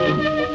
Música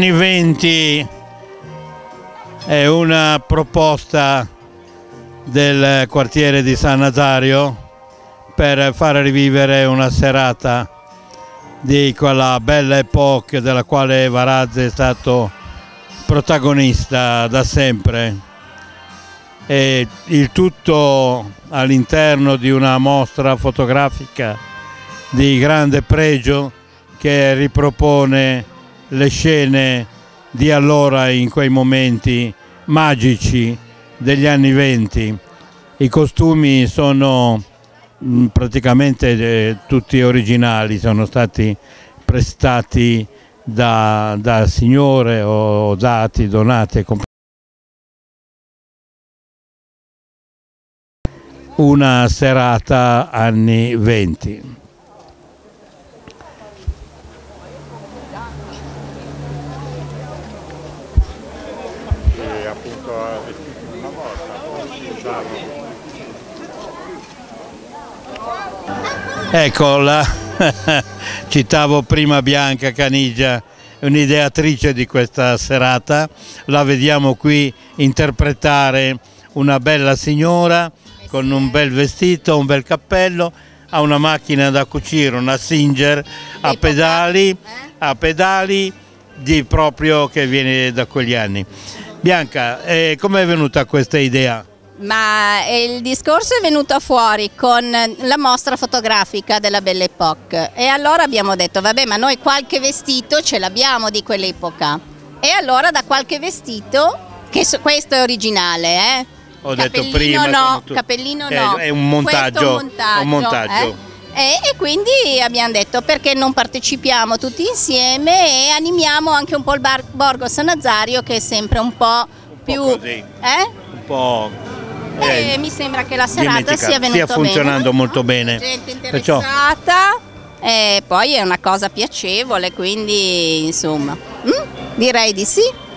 Anni 20 è una proposta del quartiere di San Nazario per far rivivere una serata di quella bella epoca della quale Varazze è stato protagonista da sempre. E il tutto all'interno di una mostra fotografica di grande pregio che ripropone le scene di allora in quei momenti magici degli anni venti. I costumi sono mm, praticamente eh, tutti originali, sono stati prestati da, da signore o dati, donati. Una serata anni venti. Ecco, la, citavo prima Bianca Canigia, un'ideatrice di questa serata, la vediamo qui interpretare una bella signora con un bel vestito, un bel cappello, ha una macchina da cucire, una Singer a pedali, eh? a pedali di proprio che viene da quegli anni. Bianca, eh, come è venuta questa idea? Ma il discorso è venuto fuori con la mostra fotografica della Belle Époque e allora abbiamo detto vabbè ma noi qualche vestito ce l'abbiamo di quell'epoca e allora da qualche vestito, che questo è originale eh? Ho detto prima no, tu... cappellino no, è un montaggio, è un montaggio, un montaggio. Eh? E, e, quindi abbiamo detto perché non partecipiamo tutti insieme e animiamo anche un po' il Borgo San Nazario che è sempre un po' un più... Po eh? Un po' eh, mi sembra che la serata sia venuta stia funzionando bene. molto bene. Gente interessata e poi è una cosa piacevole, quindi insomma, mm? direi di sì.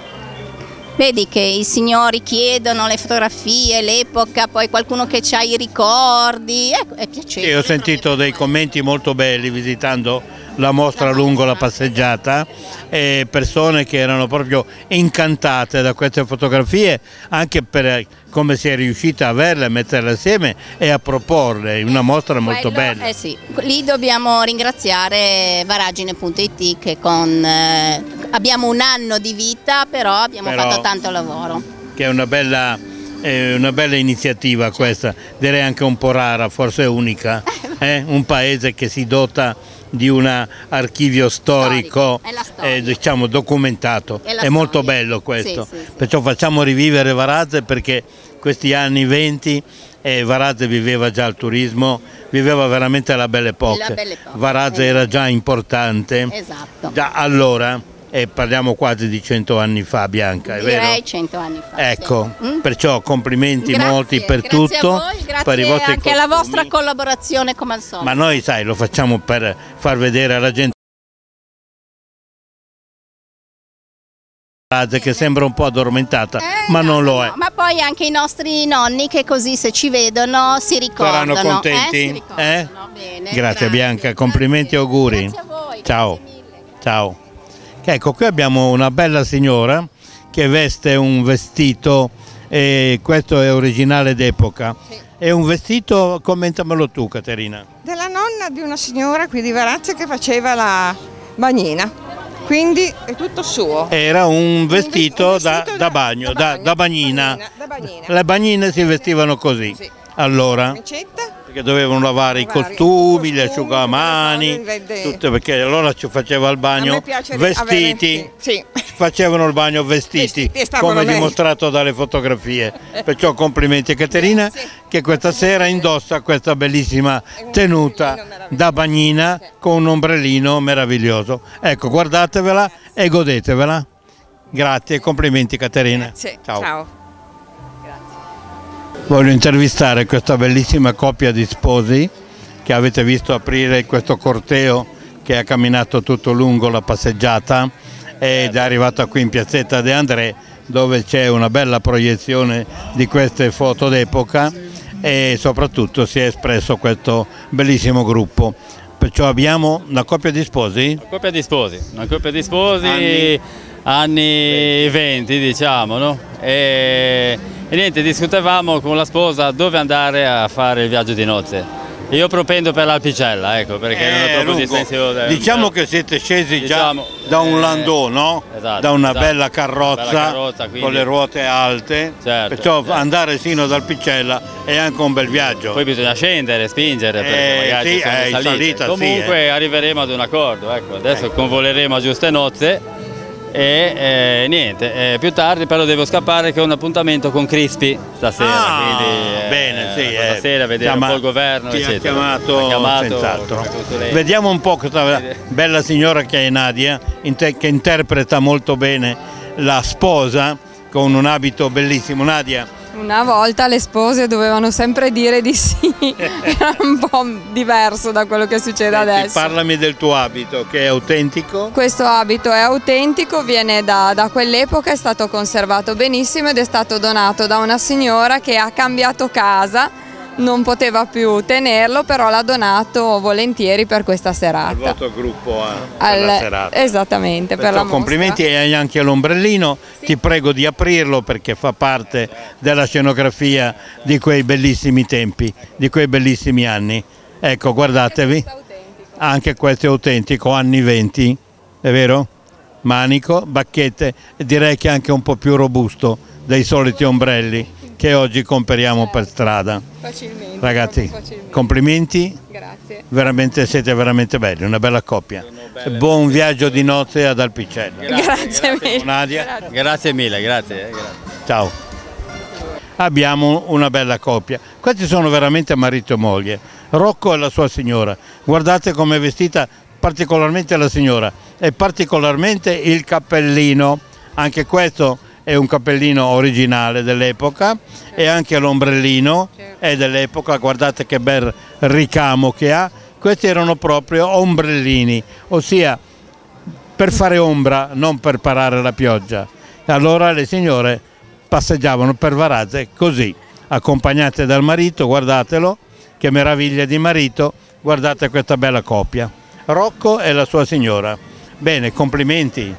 Vedi che i signori chiedono le fotografie, l'epoca, poi qualcuno che ha i ricordi, ecco, è piacevole. Sì, ho sentito dei commenti molto belli visitando la mostra lungo la passeggiata e persone che erano proprio incantate da queste fotografie anche per come si è riuscita a averle, a metterle assieme e a proporle, una mostra molto Quello, bella. Eh sì, lì dobbiamo ringraziare Varagine.it che con, eh, abbiamo un anno di vita però abbiamo però, fatto tanto lavoro. Che è una bella, è una bella iniziativa questa, direi anche un po' rara, forse unica, eh? un paese che si dota di un archivio storico, storico eh, diciamo, documentato. È, è molto bello questo, sì, sì, perciò facciamo rivivere Varazze perché questi anni 20 eh, Varazze viveva già il turismo, viveva veramente la belle epoca. Varazze era già importante, esatto. già allora e parliamo quasi di cento anni fa Bianca, è Direi vero? cento anni fa. Ecco, sì. Mm? perciò complimenti grazie, molti per grazie tutto, a voi, grazie per i vostri anche alla vostra collaborazione come al solito. Ma noi sai, lo facciamo per far vedere alla gente che sembra un po' addormentata, eh, ma non lo è. No, ma poi anche i nostri nonni che così se ci vedono si ricordano. Saranno contenti? Eh? Ricordano. Eh? Bene, grazie, grazie, Bianca, complimenti e auguri. Grazie a voi. Ciao. Ciao. Ecco, qui abbiamo una bella signora che veste un vestito, e questo è originale d'epoca. Sì. È un vestito, commentamelo tu Caterina. Della nonna di una signora qui di Varazze che faceva la bagnina, quindi è tutto suo. Era un vestito, un vestito da, da, bagno, da, bagno, da bagnina. bagnina. Le bagnine si vestivano così. Sì. Allora, perché dovevano lavare i costumi, gli asciugamani, tutte, perché allora ci faceva il bagno vestiti, sì. facevano il bagno vestiti, come dimostrato dalle fotografie. Perciò complimenti a Caterina che questa sera indossa questa bellissima tenuta da bagnina con un ombrellino meraviglioso. Ecco, guardatevela e godetevela. Grazie, complimenti Caterina. Ciao. Voglio intervistare questa bellissima coppia di sposi che avete visto aprire questo corteo che ha camminato tutto lungo la passeggiata ed è arrivato qui in piazzetta De André dove c'è una bella proiezione di queste foto d'epoca e soprattutto si è espresso questo bellissimo gruppo. Perciò abbiamo una coppia di sposi? Una coppia di sposi, una coppia di sposi. Anni anni 20 diciamo, no? E, e niente, discutevamo con la sposa dove andare a fare il viaggio di nozze. Io propendo per l'Alpicella, ecco, perché non è Eh, troppo lungo. distensione. Diciamo che siete scesi Diciamo, già da un eh, landò, no? esatto, da una esatto. bella carrozza, Bella carrozza, con le ruote alte. Certo, Perciò certo. andare sino dal Picella è anche un bel viaggio. Poi bisogna scendere, spingere, perché Eh, magari sì, eh, salita sì, Comunque arriveremo ad un accordo, ecco. adesso Ecco. convoleremo a giuste nozze e eh, niente, eh, più tardi però devo scappare che ho un appuntamento con Crispi stasera, Ah, quindi eh, bene, sì, eh, stasera vedere chiama- un po' il governo, ti ha eccetera. chiamato, ha chiamato senz'altro. come consulente. Vediamo un po' questa bella signora che è Nadia, che interpreta molto bene la sposa con un abito bellissimo. Nadia, Una volta le spose dovevano sempre dire di sì, era un po' diverso da quello che succede senti, adesso. parlami del tuo abito che è autentico. Questo abito è autentico, viene da, da quell'epoca, è stato conservato benissimo ed è stato donato da una signora che ha cambiato casa, non poteva più tenerlo, però l'ha donato volentieri per questa al serata. vostro gruppo eh, per Al- la serata. Esattamente, per mostra. complimenti e hai anche l'ombrellino, ti prego di aprirlo perché fa parte della scenografia di quei bellissimi tempi, di quei bellissimi anni. Ecco, guardatevi, anche questo è autentico, anni 20, è vero? Manico, bacchette, direi che anche un po' più robusto dei soliti ombrelli che oggi comperiamo per strada. Facilmente, Ragazzi, facilmente. complimenti, Grazie. veramente siete veramente belli, una bella coppia. Buon viaggio di nozze ad Alpicello. Grazie, mille. Nadia, Grazie mille, grazie. eh, grazie. ciao. Abbiamo una bella coppia. Questi sono veramente marito e moglie. Rocco e la sua signora. Guardate come è vestita particolarmente la signora e particolarmente il cappellino. Anche questo è un cappellino originale dell'epoca e anche l'ombrellino è dell'epoca. Guardate che bel ricamo che ha. Questi erano proprio ombrellini, ossia per fare ombra, non per parare la pioggia. Allora le signore passeggiavano per Varazze così, accompagnate dal marito, guardatelo, che meraviglia di marito, guardate questa bella coppia. Rocco e la sua signora. Bene, complimenti.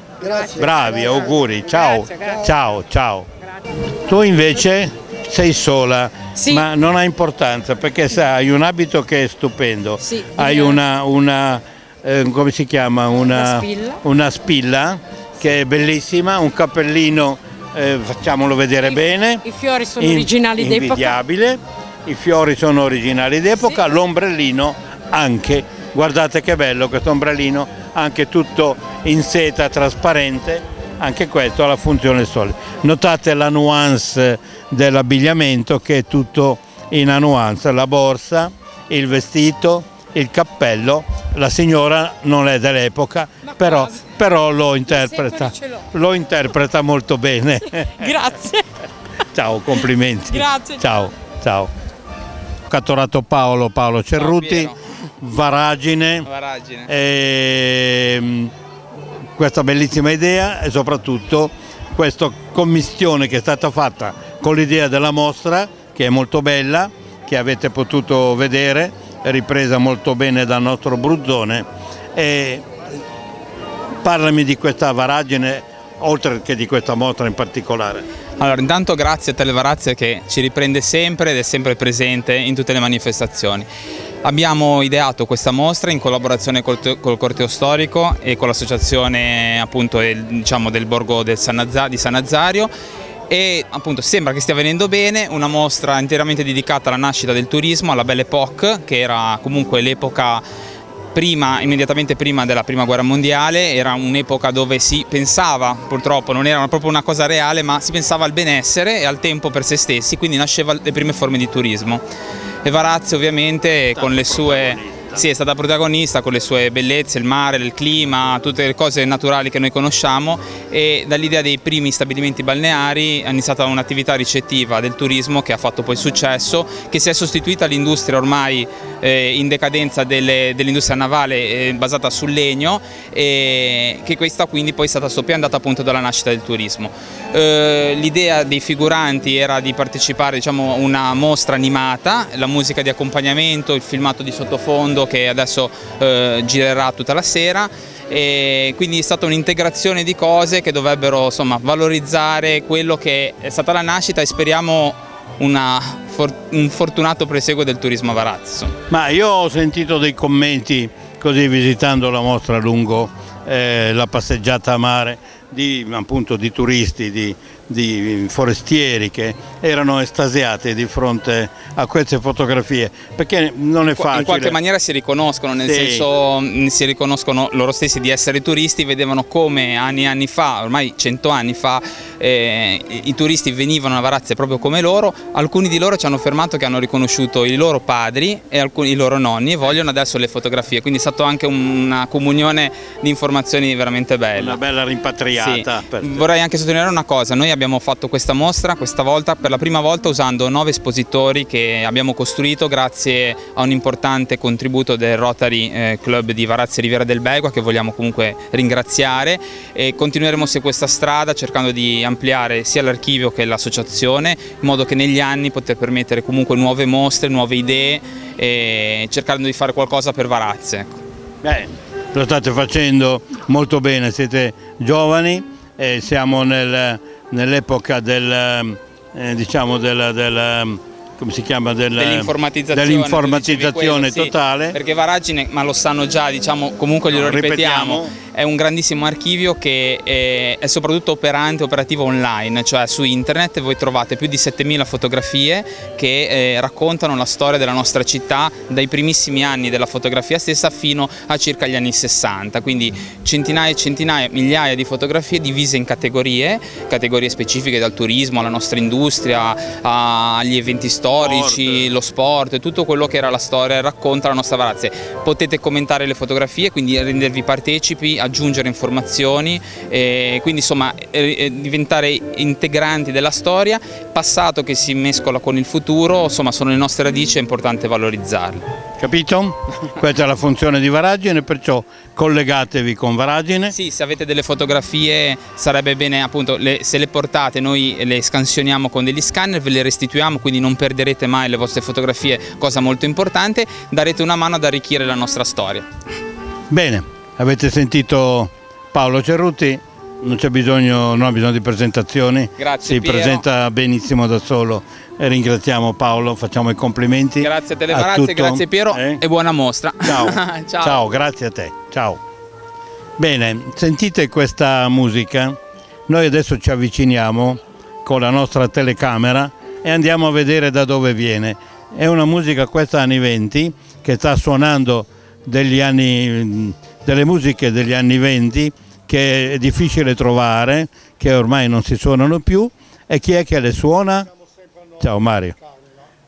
Bravi, auguri. Ciao. Ciao, ciao. Tu invece sei sola, Sì. ma non ha importanza perché sai, hai un abito che è stupendo. Sì, Hai una, una, eh, come si chiama? Una, Una spilla. una spilla che è bellissima, un cappellino, eh, facciamolo vedere bene. I fiori sono In- originali d'epoca. Invidiabile, i fiori sono originali d'epoca, l'ombrellino anche. Guardate che bello questo ombrellino, anche tutto in seta trasparente, anche questo ha la funzione solida. Notate la nuance dell'abbigliamento che è tutto in nuance, la borsa, il vestito, il cappello, la signora non è dell'epoca, però, però lo interpreta, lo interpreta molto bene. Grazie. Ciao, complimenti. Grazie. Ciao, ciao. Catturato Paolo, Paolo Cerruti. Varagine, Varagine. ehm, questa bellissima idea e soprattutto questa commistione che è stata fatta con l'idea della mostra, che è molto bella, che avete potuto vedere, ripresa molto bene dal nostro Bruzzone. E parlami di questa Varagine, oltre che di questa mostra in particolare. Allora, intanto grazie a Televarazze che ci riprende sempre ed è sempre presente in tutte le manifestazioni. Abbiamo ideato questa mostra in collaborazione col, col Corteo Storico e con l'associazione diciamo, del Borgo del San Nazza- di San Nazario e appunto sembra che stia venendo bene, una mostra interamente dedicata alla nascita del turismo, alla Belle Époque, che era comunque l'epoca prima, immediatamente prima della prima guerra mondiale, era un'epoca dove si pensava, purtroppo non era proprio una cosa reale, ma si pensava al benessere e al tempo per se stessi, quindi nasceva le prime forme di turismo. E Varazze ovviamente con le sue... Sì, è stata protagonista con le sue bellezze, il mare, il clima, tutte le cose naturali che noi conosciamo e dall'idea dei primi stabilimenti balneari è iniziata un'attività ricettiva del turismo che ha fatto poi successo, che si è sostituita all'industria ormai eh, in decadenza dell'industria navale eh, basata sul legno e che questa quindi poi è stata soppiantata appunto dalla nascita del turismo. Eh, l'idea dei figuranti era di partecipare diciamo, a una mostra animata, la musica di accompagnamento, il filmato di sottofondo che adesso eh, girerà tutta la sera e quindi è stata un'integrazione di cose che dovrebbero insomma, valorizzare quello che è stata la nascita e speriamo una, un fortunato proseguo del turismo a Varazzo. Ma io ho sentito dei commenti così visitando la mostra lungo eh, la passeggiata a mare di, appunto, di turisti, di, di forestieri che erano estasiati di fronte a queste fotografie perché non è facile. In qualche maniera si riconoscono, nel sì. senso si riconoscono loro stessi di essere turisti, vedevano come anni e anni fa, ormai cento anni fa, eh, i turisti venivano a Varazze proprio come loro, alcuni di loro ci hanno fermato che hanno riconosciuto i loro padri e alcuni, i loro nonni e vogliono adesso le fotografie, quindi è stata anche una comunione di informazioni veramente bella. Una bella rimpatriata. Sì. Vorrei anche sottolineare una cosa, noi abbiamo fatto questa mostra questa volta per la prima volta usando nove espositori che abbiamo costruito grazie a un importante contributo del Rotary eh, Club di Varazze Riviera del Begua che vogliamo comunque ringraziare e continueremo su questa strada cercando di ampliare sia l'archivio che l'associazione in modo che negli anni poter permettere comunque nuove mostre, nuove idee e cercando di fare qualcosa per Varazze. Ecco. Beh, lo state facendo molto bene, siete giovani e siamo nel, nell'epoca del, eh, diciamo del, del come si chiama, del, dell'informatizzazione, dell'informatizzazione quello, totale. Sì, perché Varagine, ma lo sanno già, diciamo, comunque glielo ripetiamo, ripetiamo, è un grandissimo archivio che è, è, soprattutto operante, operativo online, cioè su internet voi trovate più di 7000 fotografie che eh, raccontano la storia della nostra città dai primissimi anni della fotografia stessa fino a circa gli anni 60, quindi centinaia e centinaia, migliaia di fotografie divise in categorie, categorie specifiche dal turismo alla nostra industria, agli eventi storici, storici, sport. lo sport, tutto quello che era la storia racconta la nostra Varazze. Potete commentare le fotografie, quindi rendervi partecipi, aggiungere informazioni, e quindi insomma diventare integranti della storia, passato che si mescola con il futuro, insomma sono le nostre radici, è importante valorizzarle. Capito? Questa è la funzione di Varagine, perciò collegatevi con Varagine. Sì, se avete delle fotografie sarebbe bene appunto, le, se le portate noi le scansioniamo con degli scanner, ve le restituiamo, quindi non perderete mai le vostre fotografie, cosa molto importante, darete una mano ad arricchire la nostra storia. Bene, avete sentito Paolo Cerruti, non c'è bisogno, non ha bisogno di presentazioni, Grazie, si Piero. presenta benissimo da solo e ringraziamo Paolo, facciamo i complimenti. Grazie a Televarazze, grazie Piero eh? e buona mostra. Ciao. Ciao. Ciao, grazie a te. Ciao. Bene, sentite questa musica, noi adesso ci avviciniamo con la nostra telecamera e andiamo a vedere da dove viene. È una musica questa anni 20 che sta suonando degli anni, delle musiche degli anni 20 che è difficile trovare, che ormai non si suonano più e chi è che le suona? Ciao Mario.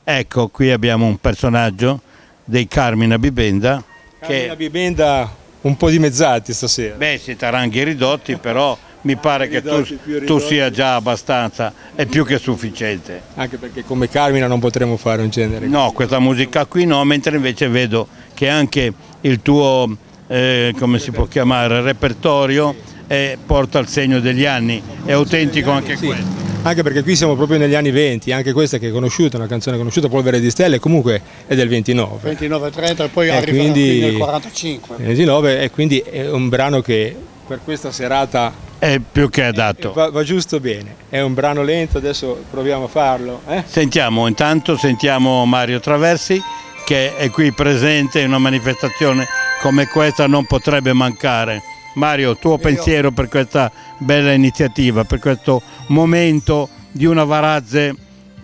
Ecco, qui abbiamo un personaggio dei Carmina Bibenda. Carmina che... Bibenda un po' dimezzati stasera. Beh, siete aranghi ridotti, però mi pare che tu, tu, sia già abbastanza, è più che sufficiente. Anche perché come Carmina non potremo fare un genere. No, questa musica qui no, mentre invece vedo che anche il tuo, eh, come si può chiamare, repertorio eh, porta il segno degli anni, è autentico anche sì. questo anche perché qui siamo proprio negli anni 20, anche questa che è conosciuta, una canzone conosciuta, Polvere di Stelle, comunque è del 29. 29-30 e poi arriva quindi, nel 45. 29 e quindi è un brano che per questa serata è più che adatto. Va, va, giusto bene, è un brano lento, adesso proviamo a farlo. Eh? Sentiamo, intanto sentiamo Mario Traversi che è qui presente in una manifestazione come questa non potrebbe mancare. Mario, tuo pensiero per questa bella iniziativa, per questo momento di una Varazze,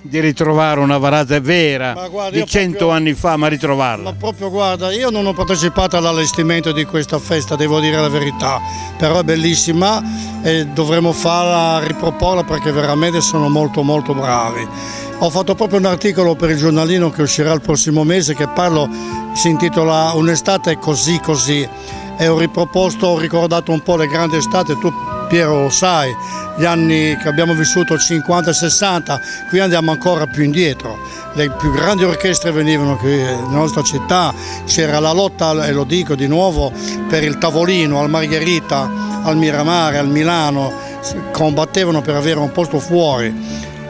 di ritrovare una Varazze vera guarda, di cento anni fa, ma ritrovarla. Ma proprio guarda, io non ho partecipato all'allestimento di questa festa, devo dire la verità, però è bellissima e dovremmo farla, riproporla perché veramente sono molto molto bravi. Ho fatto proprio un articolo per il giornalino che uscirà il prossimo mese che parlo, si intitola Un'estate così così e ho riproposto, ho ricordato un po' le grandi estate, tu Piero lo sai, gli anni che abbiamo vissuto 50 e 60, qui andiamo ancora più indietro. Le più grandi orchestre venivano qui nella nostra città, c'era la lotta, e lo dico di nuovo, per il tavolino al Margherita, al Miramare, al Milano, combattevano per avere un posto fuori.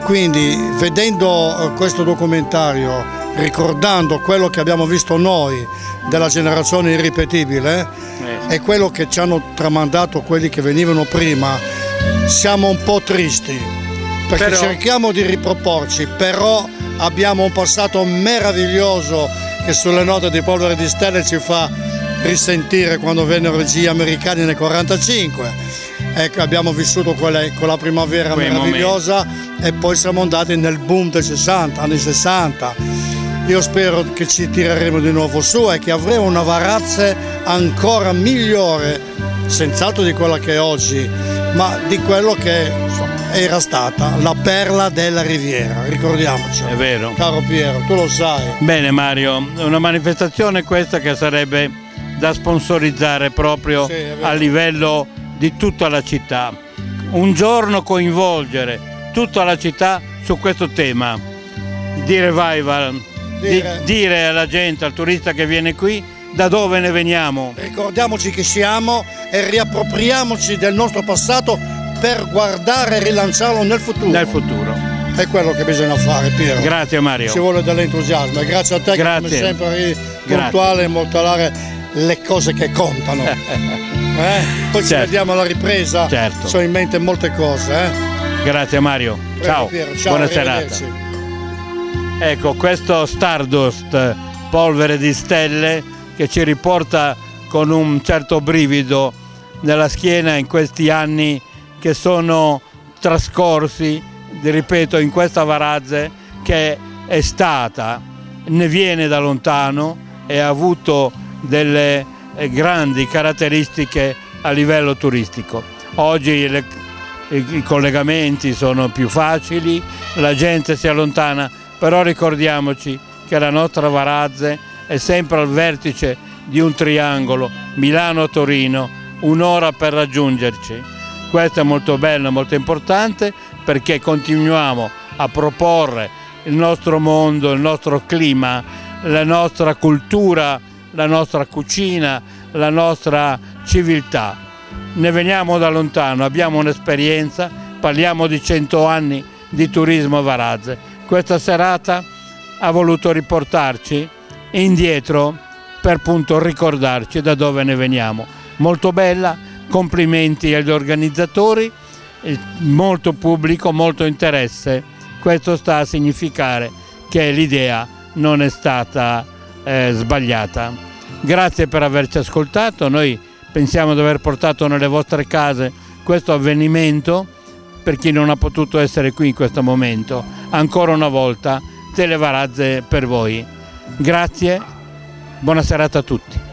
Quindi vedendo eh, questo documentario, ricordando quello che abbiamo visto noi della generazione irripetibile e quello che ci hanno tramandato quelli che venivano prima, siamo un po' tristi perché Però- cerchiamo di riproporci, però abbiamo un passato meraviglioso che sulle note di Polvere di Stelle ci fa risentire quando vennero gli americani nel 45. Ecco, abbiamo vissuto quella, quella primavera Quei meravigliosa e poi siamo andati nel boom dei 60, anni 60. Io spero che ci tireremo di nuovo su e che avremo una Varazze ancora migliore, senz'altro di quella che è oggi, ma di quello che era stata la perla della Riviera, ricordiamoci. È vero. Caro Piero, tu lo sai. Bene Mario, una manifestazione questa che sarebbe da sponsorizzare proprio Sì, a livello di tutta la città. Un giorno coinvolgere tutta la città su questo tema di revival, Dire. dire alla gente, al turista che viene qui, da dove ne veniamo. Ricordiamoci chi siamo e riappropriamoci del nostro passato per guardare e rilanciarlo nel futuro. Nel futuro. È quello che bisogna fare, Piero. Grazie Mario. Ci vuole dell'entusiasmo e grazie a te Grazie. che come sempre eri puntuale e immortalare le cose che contano. Eh? Poi ci Certo. vediamo alla ripresa. Certo. Ho in mente molte cose. Eh? Grazie Mario. Prego, Ciao. Piero. Ciao, Buona serata. Ecco, questo Stardust, polvere di stelle, che ci riporta con un certo brivido nella schiena in questi anni che sono trascorsi, ripeto, in questa Varazze che è stata, ne viene da lontano e ha avuto delle eh, grandi caratteristiche a livello turistico. Oggi le- i collegamenti sono più facili, la gente si allontana, però ricordiamoci che la nostra Varazze è sempre al vertice di un triangolo Milano-Torino, un'ora per raggiungerci. Questo è molto bello, molto importante perché continuiamo a proporre il nostro mondo, il nostro clima, la nostra cultura, la nostra cucina, la nostra civiltà ne veniamo da lontano, abbiamo un'esperienza, parliamo di 100 anni di turismo a Varazze. Questa serata ha voluto riportarci indietro per appunto ricordarci da dove ne veniamo. Molto bella, complimenti agli organizzatori, molto pubblico, molto interesse. Questo sta a significare che l'idea non è stata eh, sbagliata. Grazie per averci ascoltato, noi pensiamo di aver portato nelle vostre case questo avvenimento per chi non ha potuto essere qui in questo momento. Ancora una volta, Televarazze per voi. Grazie, buona serata a tutti.